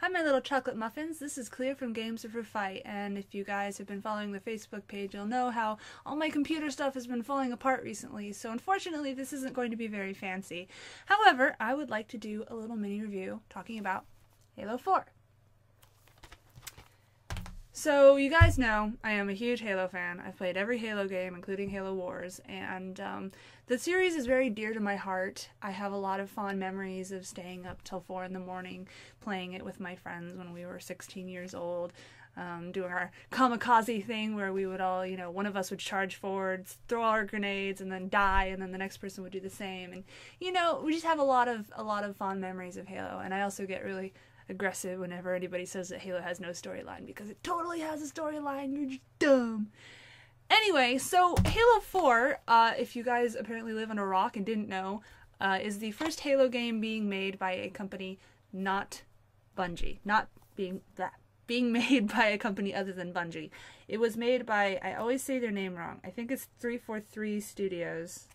Hi, my little chocolate muffins. This is Cleo from GamesR4FITE, and if you guys have been following the Facebook page, you'll know how all my computer stuff has been falling apart recently, so unfortunately, this isn't going to be very fancy. However, I would like to do a little mini review talking about Halo 4. So, you guys know I am a huge Halo fan. I've played every Halo game, including Halo Wars, and um, the series is very dear to my heart. I have a lot of fond memories of staying up till 4 in the morning playing it with my friends when we were 16 years old. Um, doing our kamikaze thing where we would all, you know, one of us would charge forward, throw our grenades, and then die, and then the next person would do the same. And you know, we just have a lot of a lot of fond memories of Halo. And I also get really aggressive whenever anybody says that Halo has no storyline because it totally has a storyline. You're just dumb. Anyway, so Halo 4, uh, if you guys apparently live on a rock and didn't know, uh, is the first Halo game being made by a company not Bungie, not being that being made by a company other than Bungie. It was made by I always say their name wrong. I think it's 343 Studios.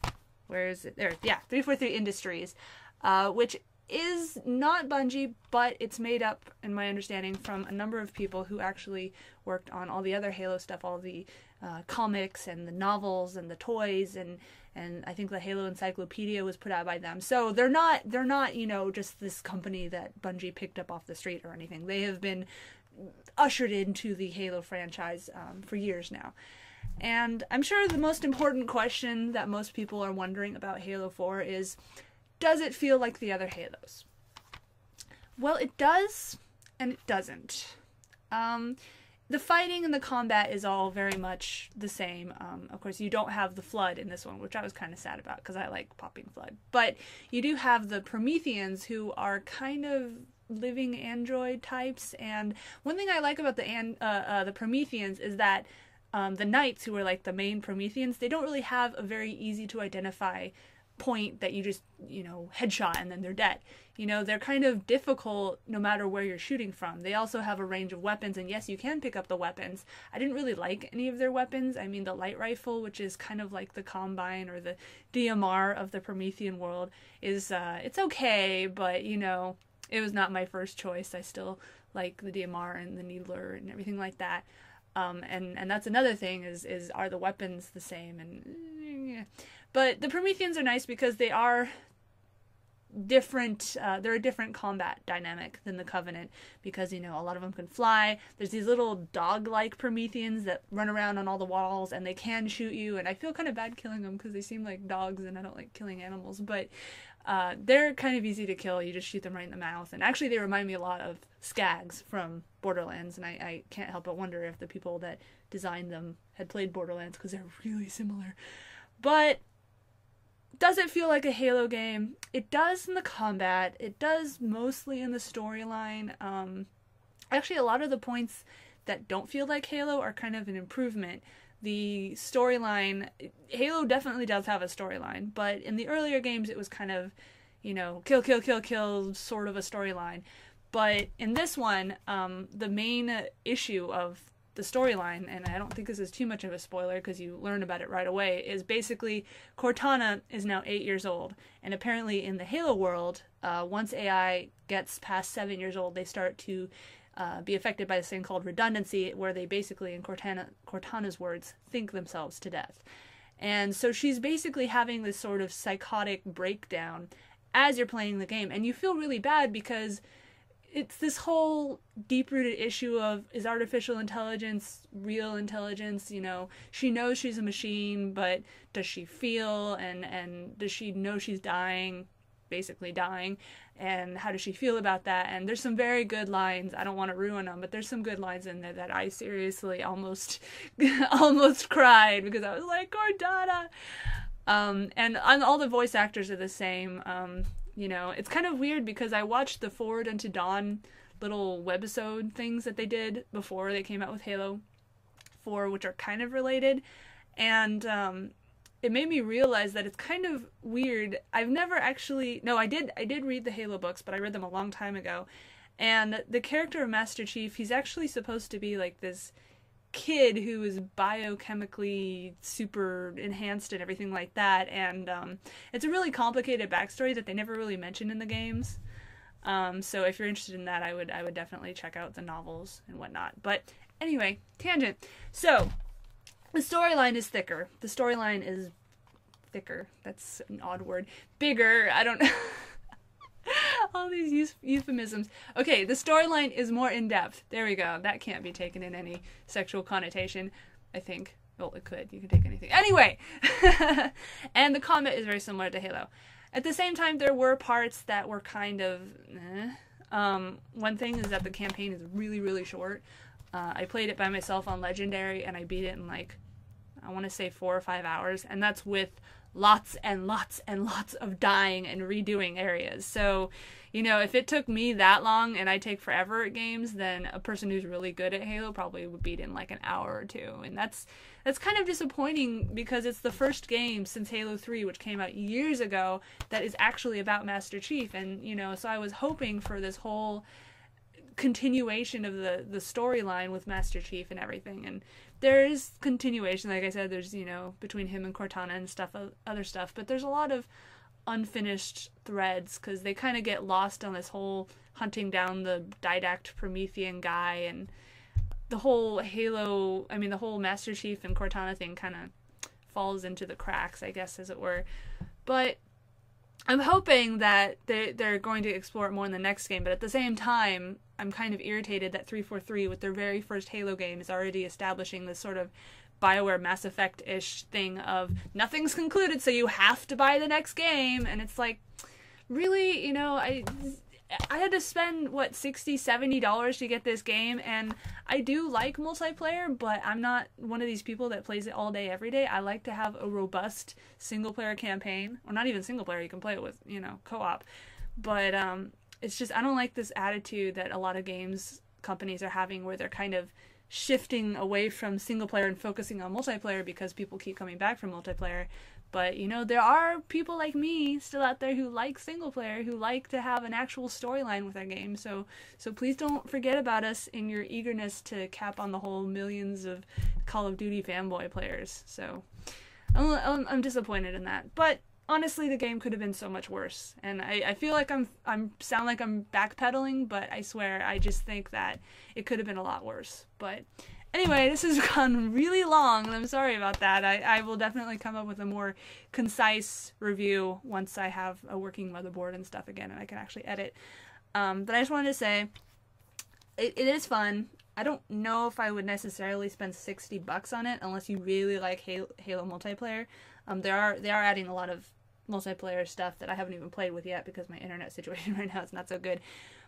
Where is it? There, yeah, 343 Industries, uh, which is not Bungie, but it's made up, in my understanding, from a number of people who actually worked on all the other Halo stuff, all the uh, comics and the novels and the toys and and I think the Halo Encyclopedia was put out by them. So they're not they're not you know just this company that Bungie picked up off the street or anything. They have been ushered into the Halo franchise um, for years now. And I'm sure the most important question that most people are wondering about Halo 4 is does it feel like the other Halos? Well, it does, and it doesn't. Um, the fighting and the combat is all very much the same. Um, of course, you don't have the Flood in this one, which I was kind of sad about because I like popping Flood. But you do have the Prometheans, who are kind of living android types. And one thing I like about the uh, uh, the Prometheans is that um, the knights, who are like the main Prometheans, they don't really have a very easy to identify point that you just you know headshot and then they're dead. You know they're kind of difficult no matter where you're shooting from. They also have a range of weapons and yes you can pick up the weapons. I didn't really like any of their weapons. I mean the light rifle which is kind of like the carbine or the dmr of the promethean world is uh it's okay but you know it was not my first choice. I still like the dmr and the needler and everything like that. Um and and that's another thing is is are the weapons the same? And but the Prometheans are nice because they are different uh, they're a different combat dynamic than the covenant because you know a lot of them can fly. There's these little dog-like prometheans that run around on all the walls and they can shoot you and i feel kind of bad killing them because they seem like dogs and i don't like killing animals but uh, they're kind of easy to kill. You just shoot them right in the mouth and actually they remind me a lot of skags from borderlands and i, I can't help but wonder if the people that designed them had played borderlands because they're really similar but does it feel like a Halo game? It does in the combat. It does mostly in the storyline. Um, actually, a lot of the points that don't feel like Halo are kind of an improvement. The storyline, Halo definitely does have a storyline, but in the earlier games, it was kind of, you know, kill, kill, kill, kill, sort of a storyline. But in this one, um, the main issue of the storyline, and I don't think this is too much of a spoiler because you learn about it right away, is basically Cortana is now eight years old, and apparently in the Halo world, uh, once AI gets past seven years old, they start to uh, be affected by this thing called redundancy, where they basically, in Cortana, Cortana's words, think themselves to death. And so she's basically having this sort of psychotic breakdown as you're playing the game, and you feel really bad because it's this whole deep rooted issue of is artificial intelligence real intelligence? You know she knows she's a machine but does she feel and and does she know she's dying basically dying? And how does she feel about that? And there's some very good lines i don't want to ruin them but there's some good lines in there that i seriously almost almost cried because i was like Cortana um and, and all the voice actors are the same. Um you know, it's kind of weird because I watched the Forward Unto Dawn little webisode things that they did before they came out with Halo 4, which are kind of related. And um, it made me realize that it's kind of weird. I've never actually no, I did I did read the Halo books, but I read them a long time ago. And the character of Master Chief, he's actually supposed to be like this kid who is biochemically super enhanced and everything like that. And um, it's a really complicated backstory that they never really mention in the games. Um, so if you're interested in that, I would I would definitely check out the novels and whatnot. But anyway, tangent. So the storyline is thicker. The storyline is thicker. That's an odd word. Bigger. I don't know. All these euphemisms. Okay, the storyline is more in depth. There we go. That can't be taken in any sexual connotation, I think. Well, it could. You can take anything. Anyway! and the combat is very similar to Halo. At the same time, there were parts that were kind of. Eh. Um, one thing is that the campaign is really, really short. Uh, I played it by myself on Legendary and I beat it in like, I want to say four or five hours. And that's with lots and lots and lots of dying and redoing areas. So, you know, if it took me that long and I take forever at games, then a person who's really good at Halo probably would beat in like an hour or two. And that's that's kind of disappointing because it's the first game since Halo 3 which came out years ago that is actually about Master Chief and, you know, so I was hoping for this whole continuation of the the storyline with Master Chief and everything. And there is continuation like I said there's you know between him and Cortana and stuff other stuff. But there's a lot of unfinished threads cuz they kind of get lost on this whole hunting down the didact Promethean guy. And the whole Halo I mean the whole Master Chief and Cortana thing kind of falls into the cracks I guess as it were. But I'm hoping that they they're going to explore it more in the next game, but at the same time, I'm kind of irritated that 343 with their very first Halo game is already establishing this sort of BioWare Mass Effect ish thing of nothing's concluded, so you have to buy the next game, and it's like, really, you know, I I had to spend what 60 70 dollars to get this game? And I do like multiplayer but I'm not one of these people that plays it all day every day. I like to have a robust single player campaign. Or not even single player you can play it with you know co-op. But um it's just I don't like this attitude that a lot of games companies are having where they're kind of shifting away from single player and focusing on multiplayer because people keep coming back from multiplayer but you know, there are people like me still out there who like single player, who like to have an actual storyline with their game. So so please don't forget about us in your eagerness to cap on the whole millions of Call of Duty fanboy players. So I'm, I'm disappointed in that. But honestly the game could have been so much worse and I, I feel like i'm i'm sound like i'm backpedaling but i swear i just think that it could have been a lot worse but Anyway, this has gone really long, and I'm sorry about that. I, I will definitely come up with a more concise review once I have a working motherboard and stuff again, and I can actually edit. Um, but I just wanted to say, it, it is fun. I don't know if I would necessarily spend 60 bucks on it unless you really like Halo, Halo multiplayer. Um, there are they are adding a lot of multiplayer stuff that I haven't even played with yet because my internet situation right now is not so good.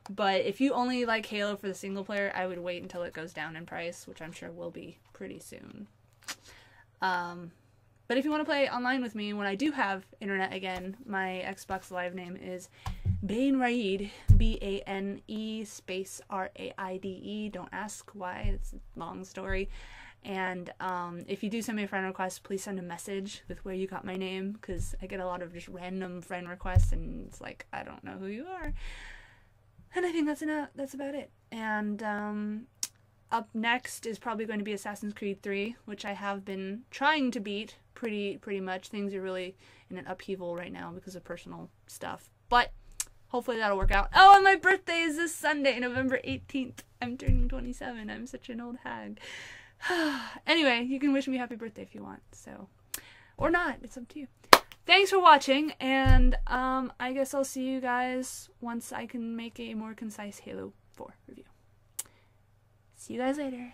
But if you only like Halo for the single player, I would wait until it goes down in price, which I'm sure will be pretty soon. Um, but if you want to play online with me when I do have internet again, my Xbox Live name is Bane Raide, B A N E space R A I D E. Don't ask why, it's a long story. And um, if you do send me a friend request, please send a message with where you got my name because I get a lot of just random friend requests and it's like, I don't know who you are. And I think that's enough. That's about it. And um, up next is probably going to be Assassin's Creed 3, which I have been trying to beat pretty pretty much. Things are really in an upheaval right now because of personal stuff. But hopefully that'll work out. Oh, and my birthday is this Sunday, November 18th. I'm turning 27. I'm such an old hag. anyway, you can wish me happy birthday if you want. So, or not. It's up to you thanks for watching, and um, I guess I'll see you guys once I can make a more concise Halo 4 review. See you guys later.